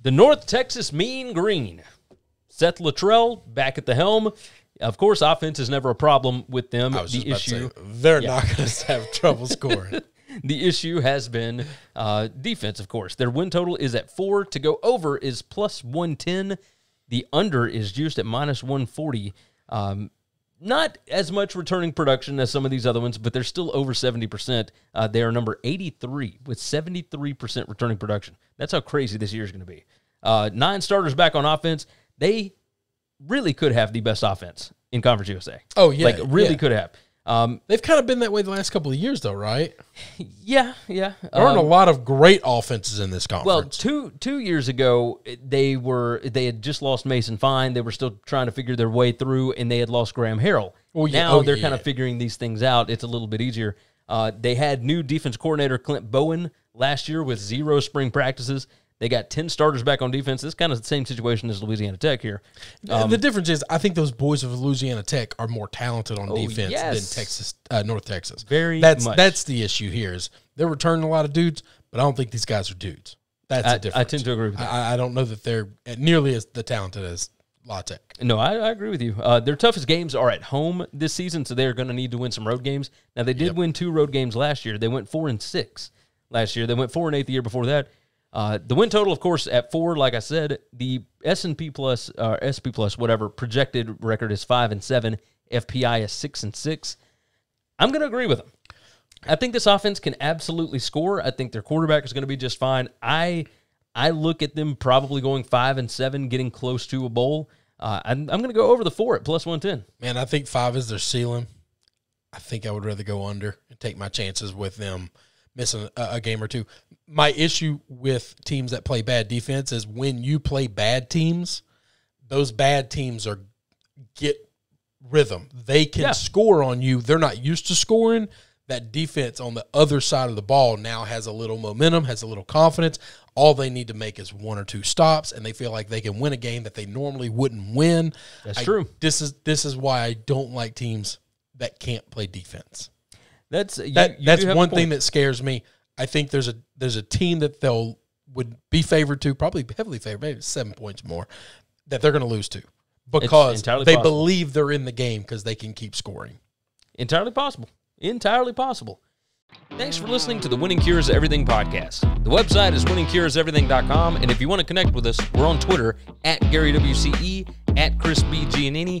The North Texas Mean Green. Seth Littrell back at the helm. Of course, offense is never a problem with them. I was the issue, to say, they're not going to have trouble scoring. the issue has been uh, defense. Of course, their win total is at four. To go over is plus one ten. The under is juiced at minus one forty. Um, not as much returning production as some of these other ones, but they're still over 70%. Uh, they are number 83 with 73% returning production. That's how crazy this year is going to be. Uh, nine starters back on offense. They really could have the best offense in Conference USA. Oh, yeah, Like, really yeah. could have. Um, They've kind of been that way the last couple of years, though, right? yeah, yeah. There aren't Um, a lot of great offenses in this conference. Well, two two years ago, they were they had just lost Mason Fine. They were still trying to figure their way through, and they had lost Graham Harrell. Oh, yeah. Now Oh, they're yeah. kind of figuring these things out. It's a little bit easier. Uh, they had new defense coordinator Clint Bowen last year with zero spring practices. They got ten starters back on defense. It's kind of the same situation as Louisiana Tech here. the difference is, I think those boys of Louisiana Tech are more talented on defense Oh, yes. than Texas, uh, North Texas. Very That's much. that's the issue here. Is they're returning a lot of dudes, but I don't think these guys are dudes. That's I- the difference. I tend to agree with that. I, I don't know that they're nearly as the talented as La Tech. No, I, I agree with you. Uh, their toughest games are at home this season, so they're going to need to win some road games. Now they did win two road games last year. They went four and six last year. They went four and eight the year before that. Uh, the win total, of course, at four. Like I said, the S and P plus, uh, SP plus, whatever projected record is five and seven. FPI is six and six. I'm going to agree with them. I think this offense can absolutely score. I think their quarterback is going to be just fine. I I look at them probably going five and seven, getting close to a bowl. Uh, I'm, I'm going to go over the four at plus one ten. Man, I think five is their ceiling. I think I would rather go under and take my chances with them missing a, a game or two. My issue with teams that play bad defense is when you play bad teams, those bad teams are get rhythm. They can Yeah. score on you. They're not used to scoring. That defense on the other side of the ball now has a little momentum, has a little confidence. All they need to make is one or two stops, and they feel like they can win a game that they normally wouldn't win. That's I- true. This is this is why I don't like teams that can't play defense. That's you, That you that's do have a one thing that scares me. I think there's a there's a team that they'll would be favored to, probably heavily favored, maybe seven points more, that they're going to lose to because they possible. believe they're in the game because they can keep scoring. Entirely possible. Entirely possible. Thanks for listening to the Winning Cures Everything podcast. The website is winningcureseverything.com, and if you want to connect with us, we're on Twitter at Gary WCE, at Chris B. Giannini,